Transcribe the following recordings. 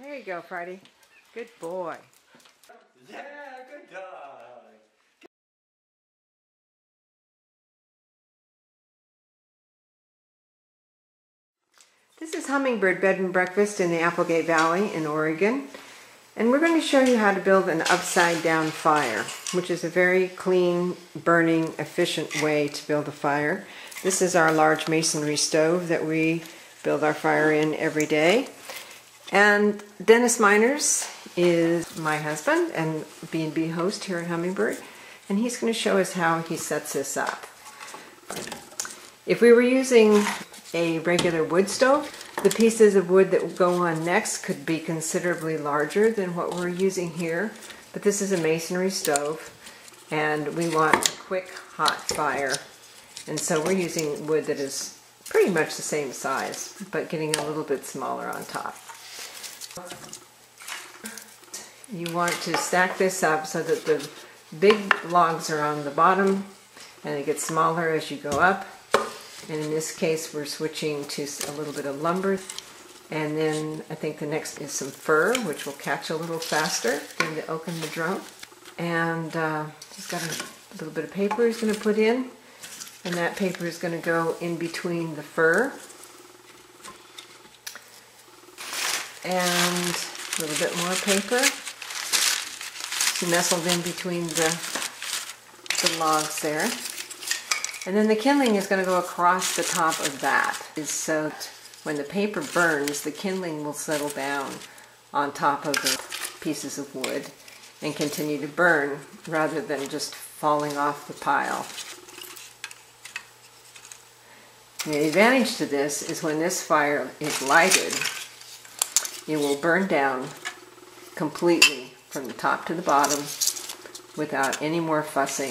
There you go, Friday. Good boy. Yeah, good dog. This is Hummingbird Bed and Breakfast in the Applegate Valley in Oregon. And we're going to show you how to build an upside down fire, which is a very clean, burning, efficient way to build a fire. This is our large masonry stove that we build our fire in every day. And Dennis Meiners is my husband and B&B host here at Hummingbird. And he's going to show us how he sets this up. If we were using a regular wood stove, the pieces of wood that will go on next could be considerably larger than what we're using here. But this is a masonry stove and we want a quick hot fire. And so we're using wood that is pretty much the same size, but getting a little bit smaller on top. You want to stack this up so that the big logs are on the bottom and it gets smaller as you go up. And in this case, we're switching to a little bit of lumber. And then I think the next is some fir, which will catch a little faster than the oak and the drum. And uh, he's got a little bit of paper he's going to put in. And that paper is going to go in between the fir. And a little bit more paper. Nestled in between the, the logs there. And then the kindling is going to go across the top of that. So when the paper burns, the kindling will settle down on top of the pieces of wood and continue to burn rather than just falling off the pile. The advantage to this is when this fire is lighted, it will burn down completely from the top to the bottom without any more fussing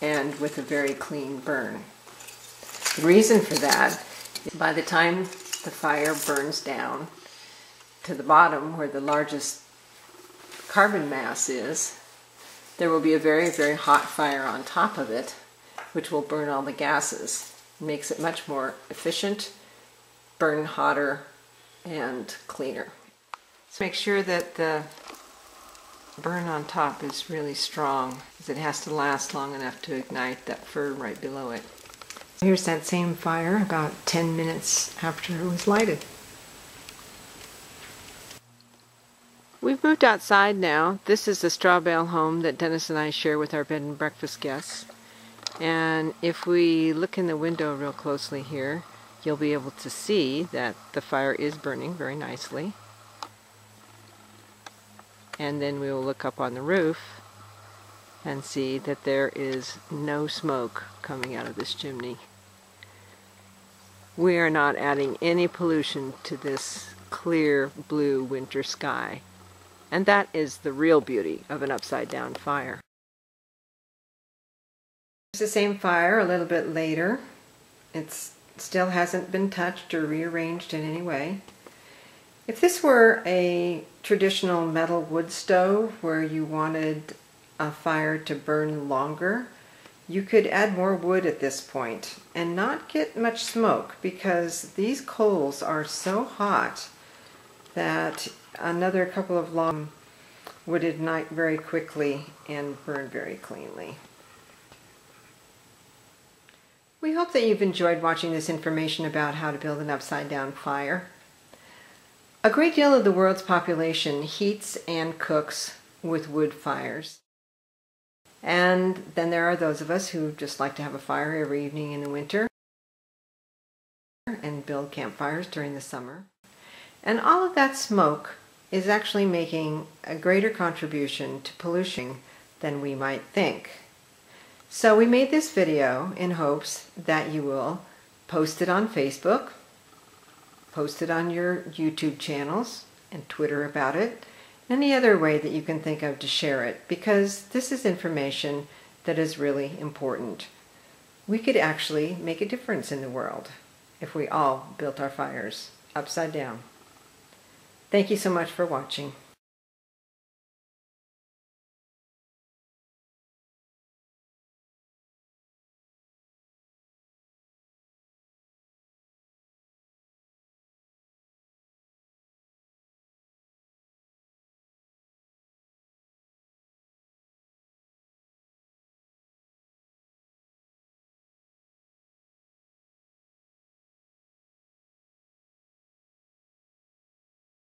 and with a very clean burn. The reason for that is by the time the fire burns down to the bottom where the largest carbon mass is, there will be a very, very hot fire on top of it, which will burn all the gases. It makes it much more efficient, burn hotter, and cleaner. So make sure that the burn on top is really strong because it has to last long enough to ignite that fir right below it. Here's that same fire about 10 minutes after it was lighted. We've moved outside now. This is the straw bale home that Dennis and I share with our bed and breakfast guests. And if we look in the window real closely here, you'll be able to see that the fire is burning very nicely and then we will look up on the roof and see that there is no smoke coming out of this chimney. We are not adding any pollution to this clear blue winter sky. And that is the real beauty of an upside down fire. It's the same fire a little bit later. It still hasn't been touched or rearranged in any way. If this were a traditional metal wood stove where you wanted a fire to burn longer, you could add more wood at this point and not get much smoke because these coals are so hot that another couple of long would ignite very quickly and burn very cleanly. We hope that you've enjoyed watching this information about how to build an upside down fire. A great deal of the world's population heats and cooks with wood fires. And then there are those of us who just like to have a fire every evening in the winter and build campfires during the summer. And all of that smoke is actually making a greater contribution to pollution than we might think. So we made this video in hopes that you will post it on Facebook, post it on your YouTube channels and Twitter about it, any other way that you can think of to share it, because this is information that is really important. We could actually make a difference in the world if we all built our fires upside down. Thank you so much for watching.